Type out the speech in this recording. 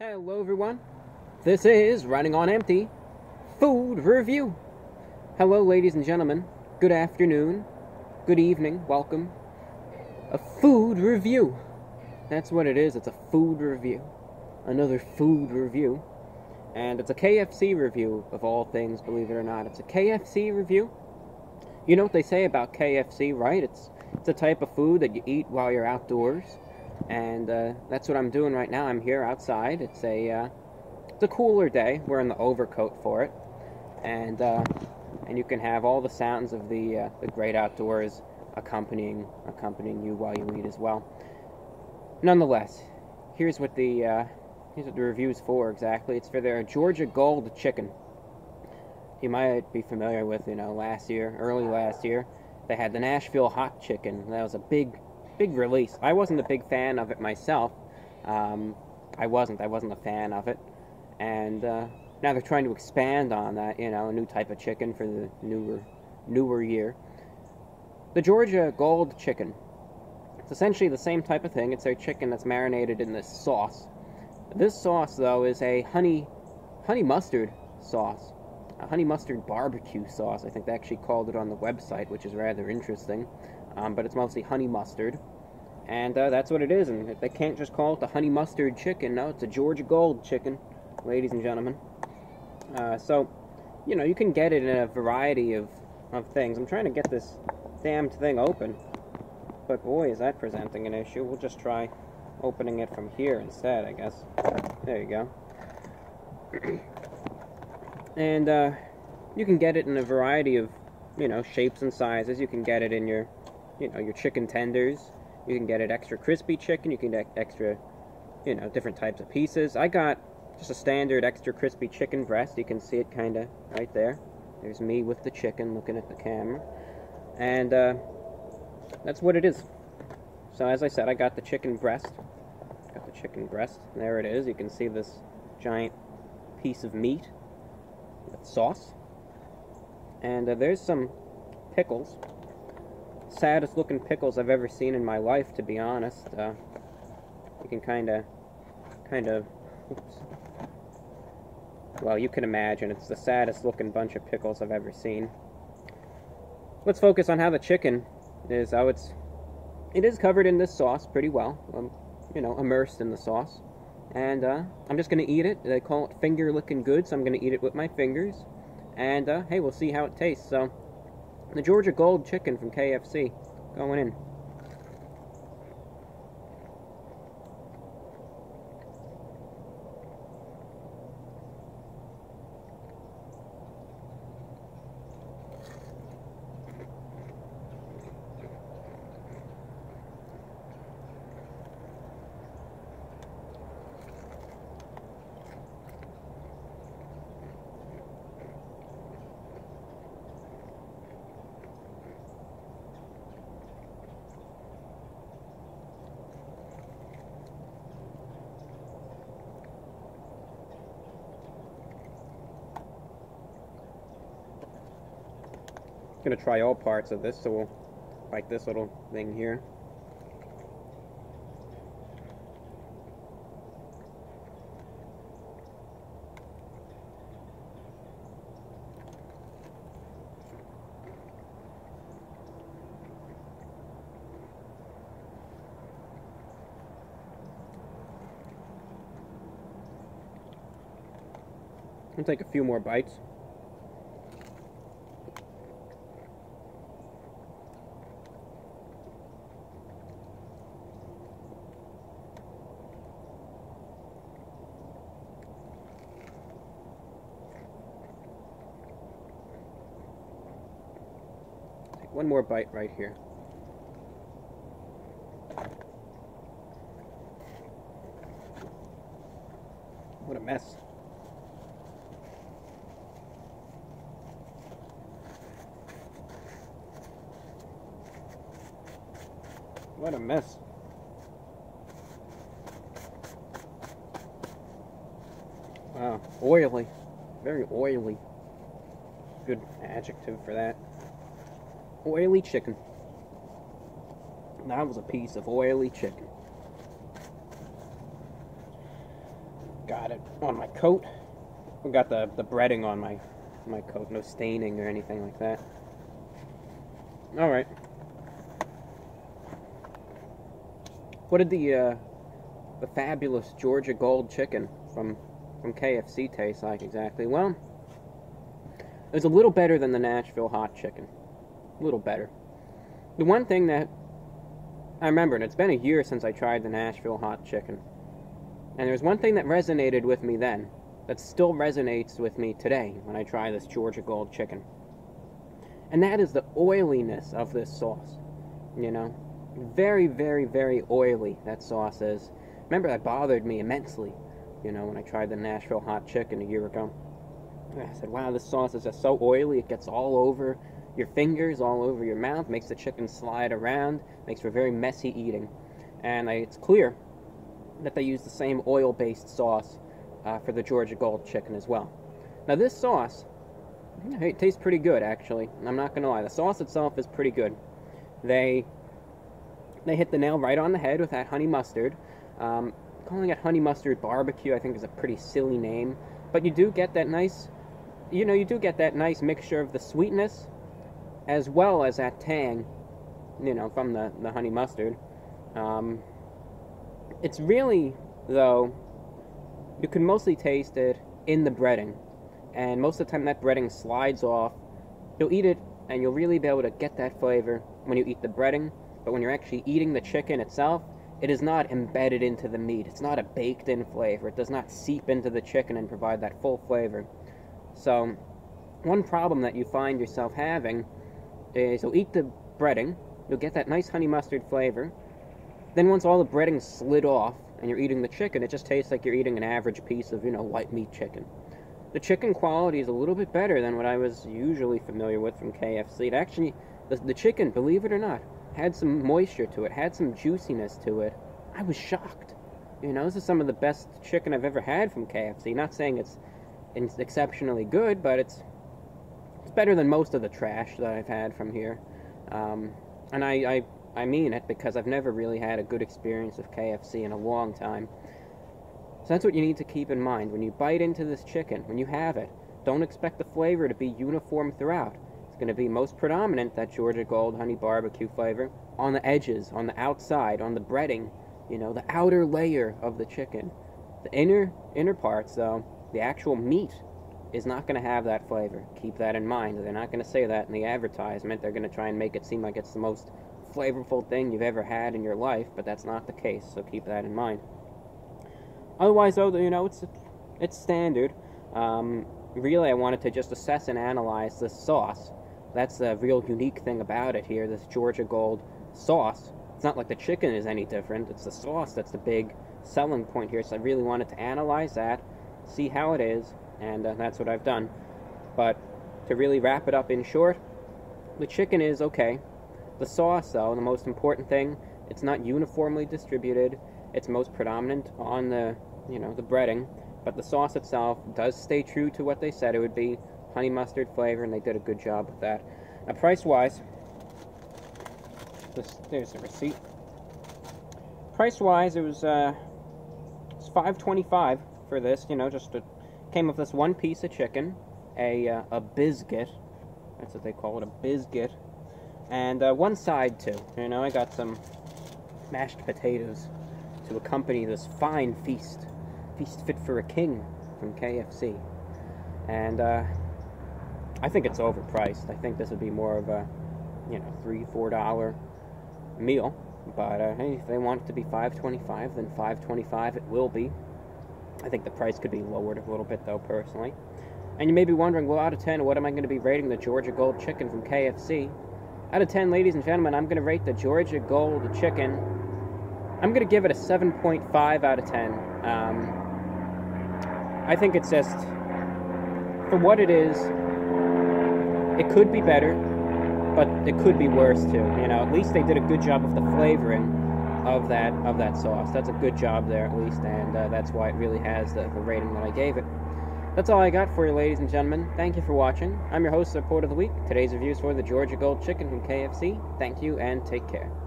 Hello, everyone. This is Running on Empty Food Review. Hello, ladies and gentlemen. Good afternoon. Good evening. Welcome. A food review. That's what it is. It's a food review. Another food review. And it's a KFC review, of all things, believe it or not. It's a KFC review. You know what they say about KFC, right? It's, it's a type of food that you eat while you're outdoors and uh, that's what I'm doing right now. I'm here outside. It's a uh, it's a cooler day. We're in the overcoat for it, and uh, and you can have all the sounds of the uh, the great outdoors accompanying accompanying you while you eat as well. Nonetheless, here's what the uh, here's what the review's for exactly. It's for their Georgia Gold chicken. You might be familiar with, you know, last year, early last year, they had the Nashville hot chicken. That was a big big release. I wasn't a big fan of it myself. Um, I wasn't. I wasn't a fan of it. And uh, now they're trying to expand on that. You know, a new type of chicken for the newer, newer year. The Georgia Gold chicken. It's essentially the same type of thing. It's a chicken that's marinated in this sauce. This sauce, though, is a honey, honey mustard sauce. A honey mustard barbecue sauce. I think they actually called it on the website, which is rather interesting um, but it's mostly honey mustard. And uh, that's what it is, and they can't just call it the honey mustard chicken. No, it's a Georgia Gold chicken, ladies and gentlemen. Uh, so, you know, you can get it in a variety of, of things. I'm trying to get this damned thing open, but boy, is that presenting an issue. We'll just try opening it from here instead, I guess. There you go. and uh, you can get it in a variety of, you know, shapes and sizes. You can get it in your you know, your chicken tenders. You can get it extra crispy chicken. You can get extra, you know, different types of pieces. I got just a standard extra crispy chicken breast. You can see it kind of right there. There's me with the chicken looking at the camera. And uh, that's what it is. So as I said, I got the chicken breast. Got the chicken breast. There it is. You can see this giant piece of meat with sauce. And uh, there's some pickles saddest looking pickles I've ever seen in my life, to be honest. Uh, you can kind of, kind of. Well, you can imagine, it's the saddest looking bunch of pickles I've ever seen. Let's focus on how the chicken is, how it's, it is covered in this sauce pretty well, um, you know, immersed in the sauce. And uh, I'm just going to eat it. They call it finger looking good, so I'm going to eat it with my fingers. And uh, hey, we'll see how it tastes. So the Georgia Gold chicken from KFC going in. Going to try all parts of this, so we'll like this little thing here. I'll take a few more bites. One more bite right here. What a mess. What a mess. Wow, oily. Very oily. Good adjective for that oily chicken. That was a piece of oily chicken. got it on my coat. I got the, the breading on my my coat, no staining or anything like that. All right. What did the uh, the fabulous Georgia Gold chicken from from KFC taste like exactly? Well, it was a little better than the Nashville hot chicken. A little better. The one thing that I remember, and it's been a year since I tried the Nashville hot chicken, and there's one thing that resonated with me then that still resonates with me today when I try this Georgia Gold chicken. And that is the oiliness of this sauce. You know, very, very, very oily that sauce is. Remember, that bothered me immensely, you know, when I tried the Nashville hot chicken a year ago. I said, wow, this sauce is just so oily, it gets all over your fingers, all over your mouth, makes the chicken slide around, makes for very messy eating. And it's clear that they use the same oil based sauce uh, for the Georgia Gold chicken as well. Now, this sauce, it tastes pretty good actually. I'm not gonna lie, the sauce itself is pretty good. They they hit the nail right on the head with that honey mustard. Um, calling it honey mustard barbecue, I think, is a pretty silly name, but you do get that nice, you know, you do get that nice mixture of the sweetness as well as that tang, you know, from the, the honey mustard. Um, it's really, though, you can mostly taste it in the breading. And most of the time that breading slides off. You'll eat it and you'll really be able to get that flavor when you eat the breading. But when you're actually eating the chicken itself, it is not embedded into the meat. It's not a baked in flavor. It does not seep into the chicken and provide that full flavor. So, one problem that you find yourself having Eh, is you'll eat the breading, you'll get that nice honey mustard flavor. Then once all the breading slid off and you're eating the chicken, it just tastes like you're eating an average piece of, you know, white meat chicken. The chicken quality is a little bit better than what I was usually familiar with from KFC. It actually, the, the chicken, believe it or not, had some moisture to it, had some juiciness to it. I was shocked. You know, this is some of the best chicken I've ever had from KFC. Not saying it's, it's exceptionally good, but it's better than most of the trash that I've had from here. Um, and I, I, I mean it because I've never really had a good experience with KFC in a long time. So that's what you need to keep in mind. When you bite into this chicken, when you have it, don't expect the flavor to be uniform throughout. It's going to be most predominant, that Georgia Gold honey barbecue flavor, on the edges, on the outside, on the breading, you know, the outer layer of the chicken. The inner inner parts, though, the actual meat is not going to have that flavor. Keep that in mind. They're not going to say that in the advertisement. They're going to try and make it seem like it's the most flavorful thing you've ever had in your life, but that's not the case. So keep that in mind. Otherwise, though, you know, it's it's standard. Um, really, I wanted to just assess and analyze this sauce. That's the real unique thing about it here. This Georgia Gold sauce. It's not like the chicken is any different. It's the sauce that's the big selling point here. So I really wanted to analyze that, see how it is, and uh, that's what I've done. But to really wrap it up in short, the chicken is okay. The sauce, though, the most important thing, it's not uniformly distributed. It's most predominant on the, you know, the breading, but the sauce itself does stay true to what they said it would be, honey mustard flavor, and they did a good job with that. Now, price-wise, there's the receipt. Price-wise, it was uh, it's 5.25 for this. You know, just a Came with this one piece of chicken, a, uh, a biscuit, that's what they call it, a biscuit, and uh, one side too. You know, I got some mashed potatoes to accompany this fine feast, feast fit for a king from KFC. And uh, I think it's overpriced. I think this would be more of a, you know, three, four dollar meal. But uh, hey, if they want it to be five twenty-five, then five twenty-five it will be. I think the price could be lowered a little bit, though, personally. And you may be wondering, well, out of 10, what am I going to be rating the Georgia Gold Chicken from KFC? Out of 10, ladies and gentlemen, I'm going to rate the Georgia Gold Chicken. I'm going to give it a 7.5 out of 10. Um, I think it's just, for what it is, it could be better, but it could be worse too. You know, at least they did a good job of the flavoring of that of that sauce. That's a good job there at least, and uh, that's why it really has the, the rating that I gave it. That's all I got for you, ladies and gentlemen. Thank you for watching. I'm your host, Report of the Week. Today's review is for the Georgia Gold Chicken from KFC. Thank you and take care.